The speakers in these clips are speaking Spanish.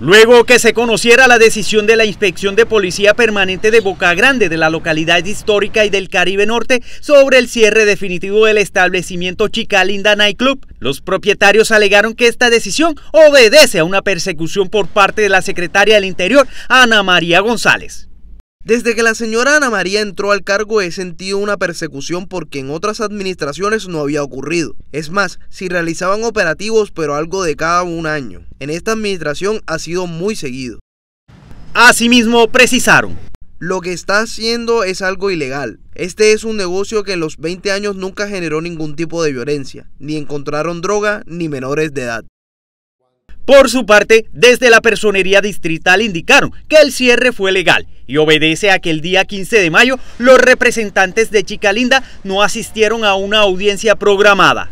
Luego que se conociera la decisión de la Inspección de Policía Permanente de Boca Grande de la localidad histórica y del Caribe Norte sobre el cierre definitivo del establecimiento Chica Linda Night Club, los propietarios alegaron que esta decisión obedece a una persecución por parte de la secretaria del Interior, Ana María González. Desde que la señora Ana María entró al cargo he sentido una persecución porque en otras administraciones no había ocurrido. Es más, si realizaban operativos pero algo de cada un año. En esta administración ha sido muy seguido. Asimismo, precisaron. Lo que está haciendo es algo ilegal. Este es un negocio que en los 20 años nunca generó ningún tipo de violencia, ni encontraron droga ni menores de edad. Por su parte, desde la personería distrital indicaron que el cierre fue legal y obedece a que el día 15 de mayo los representantes de Chica Linda no asistieron a una audiencia programada.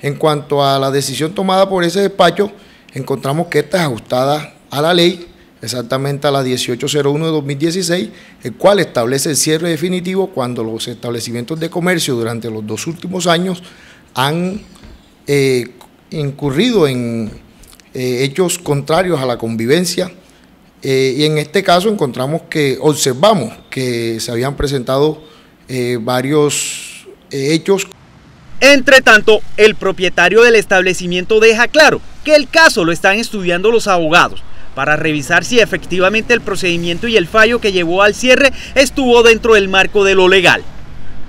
En cuanto a la decisión tomada por ese despacho, encontramos que esta es ajustada a la ley, exactamente a la 1801 de 2016, el cual establece el cierre definitivo cuando los establecimientos de comercio durante los dos últimos años han eh, incurrido en eh, hechos contrarios a la convivencia. Eh, y en este caso encontramos que, observamos que se habían presentado eh, varios hechos. Entre tanto, el propietario del establecimiento deja claro que el caso lo están estudiando los abogados para revisar si efectivamente el procedimiento y el fallo que llevó al cierre estuvo dentro del marco de lo legal.